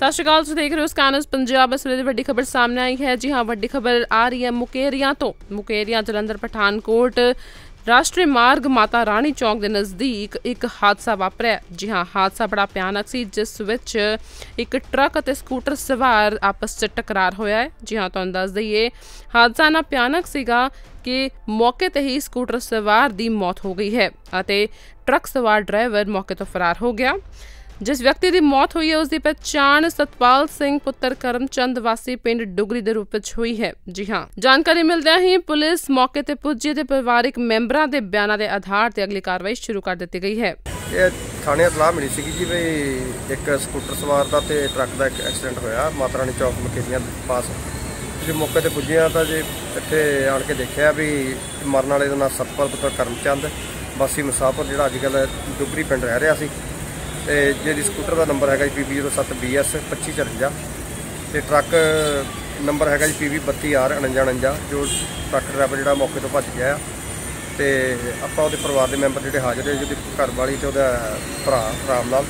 ਸਤਿ ਸ਼੍ਰੀ ਅਕਾਲ, ਤੁਸੀਂ ਦੇਖ ਰਹੇ ਹੋ ਸਕਾਨਸ ਪੰਜਾਬ। ਇਸ ਵੇਲੇ ਦੀ ਵੱਡੀ ਖਬਰ ਸਾਹਮਣੇ ਆਈ ਹੈ। ਜੀ ਹਾਂ, ਵੱਡੀ ਖਬਰ ਆ ਰਹੀ ਹੈ ਮੁਕੇਰੀਆਂ ਤੋਂ। ਮੁਕੇਰੀਆਂ, ਜਲੰਧਰ, ਪਠਾਨਕੋਟ, ਰਾਸ਼ਟਰੀ ਮਾਰਗ ਮਾਤਾ ਰਾਣੀ ਚੌਂਕ ਦੇ ਨਜ਼ਦੀਕ ਇੱਕ ਹਾਦਸਾ ਵਾਪਰਿਆ। ਜੀ ਹਾਂ, ਹਾਦਸਾ ਬੜਾ ਭਿਆਨਕ ਸੀ, ਜਿਸ ਵਿੱਚ ਇੱਕ ਟਰੱਕ ਅਤੇ ਸਕੂਟਰ ਸਵਾਰ ਆਪਸ 'ਚ ਟਕਰਾਰ ਹੋਇਆ ਹੈ। ਜੀ ਹਾਂ, ਤੁਹਾਨੂੰ ਦੱਸ ਦਈਏ, ਹਾਦਸਾ ਨਾ ਭਿਆਨਕ ਸੀਗਾ ਕਿ ਮੌਕੇ ਤੇ ਹੀ ਸਕੂਟਰ ਸਵਾਰ ਦੀ ਮੌਤ ਹੋ ਗਈ ਹੈ ਅਤੇ ਟਰੱਕ ਸਵਾਰ ਡਰਾਈਵਰ ਮੌਕੇ ਤੋਂ ਫਰਾਰ ਹੋ ਗਿਆ। ਜਿਸ ਵਿਅਕਤੀ ਦੀ ਮੌਤ ਹੋਈ ਹੈ ਉਸ ਦੀ ਪਛਾਣ ਸਤਪਾਲ ਸਿੰਘ ਪੁੱਤਰ ਕਰਮਚੰਦ ਵਾਸੀ ਪਿੰਡ ਡੁਗਰੀ ਦੇ ਰੂਪ ਵਿੱਚ ਹੋਈ ਹੈ। ਜੀ ਹਾਂ, ਜਾਣਕਾਰੀ ਮਿਲਦਿਆਂ ਹੀ ਪੁਲਿਸ ਮੌਕੇ ਤੇ ਪੁੱਜੀ ਤੇ ਪਰਿਵਾਰਕ ਮੈਂਬਰਾਂ ਦੇ ਬਿਆਨਾਂ ਦੇ ਆਧਾਰ ਤੇ ਅਗਲੀ ਕਾਰਵਾਈ ਸ਼ੁਰੂ ਕਰ ਦਿੱਤੀ ਗਈ ਹੈ। ਇਹ ਥਾਣੇ ਇਤਲਾਹ ਮਿਲੀ ਸੀਗੀ ਜੀ ਵੀ ਇੱਕ ਸਕੂਟਰ ਸਵਾਰ ਦਾ ਤੇ ਟਰੱਕ ਦਾ ਇੱਕ ਐਕਸੀਡੈਂਟ ਹੋਇਆ, ਮਾਤਾ ਰਾਣੀ ਚੌਕ ਮਕੇਰੀਆਂ ਪਾਸ। ਜੇ ਮੌਕੇ ਤੇ ਪੁੱਜਿਆ ਤਾਂ ਜੀ ਇੱਥੇ ਆਣ ਕੇ ਦੇਖਿਆ ਵੀ ਮਰਨ ਵਾਲੇ ਦਾ ਨਾਮ ਸਤਪਾਲ ਪੁੱਤਰ ਕਰਮਚੰਦ, ਵਾਸੀ ਮੁਸਾਫਰ ਜਿਹੜਾ ਅੱਜ ਕੱਲ ਡੁਗਰੀ ਪਿੰਡ ਰਹਿ ਰਿਹਾ ਸੀ ਤੇ ਜਿਹਦੀ ਸਕੂਟਰ ਦਾ ਨੰਬਰ ਹੈਗਾ ਜੀ PB07BS 2554 ਤੇ ਟਰੱਕ ਨੰਬਰ ਹੈਗਾ ਜੀ PB32R 4949 ਜੋ ਟਰੱਕ ਡਰਾਈਵਰ ਜਿਹੜਾ ਮੌਕੇ ਤੋਂ ਭੱਜ ਗਿਆ ਆ। ਤੇ ਆਪਾਂ ਉਹਦੇ ਪਰਿਵਾਰ ਦੇ ਮੈਂਬਰ ਜਿਹੜੇ ਹਾਜ਼ਰ ਹੈ ਜਿਹਦੀ ਘਰ ਵਾਲੀ ਤੇ ਉਹਦਾ ਭਰਾ ਰਾਮ ਲਾਲ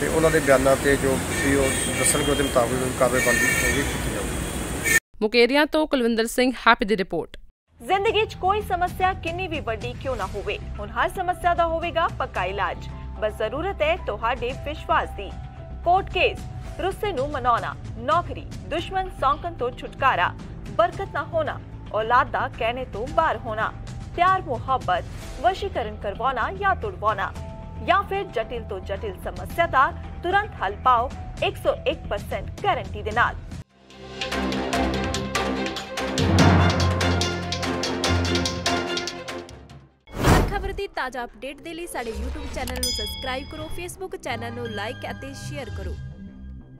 ਤੇ ਉਹਨਾਂ ਦੇ ਬਿਆਨਾਂ ਤੇ ਜੋ ਵੀ ਉਹ ਦੱਸਣਗੇ ਉਹਦੇ ਮੁਤਾਬਕ ਕਾਰਵਾਈ ਬਣਦੀ ਹੋਊਗੀ ਕੀਤੀ ਜਾਊਗੀ। ਮੁਕੇਰੀਆਂ ਤੋਂ ਕੁਲਵਿੰਦਰ ਸਿੰਘ ਹੈਪੀ ਦੀ ਰਿਪੋਰਟ। ਜ਼ਿੰਦਗੀ 'ਚ ਕੋਈ ਸਮੱਸਿਆ ਕਿੰਨੀ ਵੀ ਵੱਡੀ ਕਿਉਂ ਨਾ ਹੋਵੇ। ਹੁਣ ਹਰ ਸਮੱਸਿਆ ਦਾ ਹੋਵੇਗਾ ਪੱਕਾ ਇਲਾਜ। ਬਸ ਜ਼ਰੂਰਤ ਹੈ ਤੁਹਾਡੇ ਵਿਸ਼ਵਾਸ ਦੀ ਕੋਰਟ ਕੇਸ ਰੁੱਸੇ ਨੂੰ ਮਨਾਉਣਾ ਨੌਕਰੀ ਦੁਸ਼ਮਣ ਸੌਂਕਣ ਤੋਂ ਛੁਟਕਾਰਾ ਬਰਕਤ ਨਾ ਹੋਣਾ ਔਲਾਦ ਦਾ ਕਹਿਣੇ ਤੋਂ ਬਾਹਰ ਹੋਣਾ ਪਿਆਰ ਮੁਹੱਬਤ ਵਸ਼ੀਕਰਨ ਕਰਵਾਉਣਾ ਜਾਂ ਤੁੜਵਾਉਣਾ ਜਾਂ ਫਿਰ ਜਟਿਲ ਤੋਂ ਜਟਿਲ ਸਮੱਸਿਆ ਦਾ ਤੁਰੰਤ ਹੱਲ ਪਾਓ 101% ਗਾਰੰਟੀ ਦੇ ਨਾਲ ਦੀ ਤਾਜ਼ਾ ਅਪਡੇਟ ਦੇ ਲਈ ਸਾਡੇ YouTube ਚੈਨਲ ਨੂੰ ਸਬਸਕ੍ਰਾਈਬ ਕਰੋ, Facebook ਚੈਨਲ ਨੂੰ ਲਾਈਕ ਅਤੇ ਸ਼ੇਅਰ ਕਰੋ।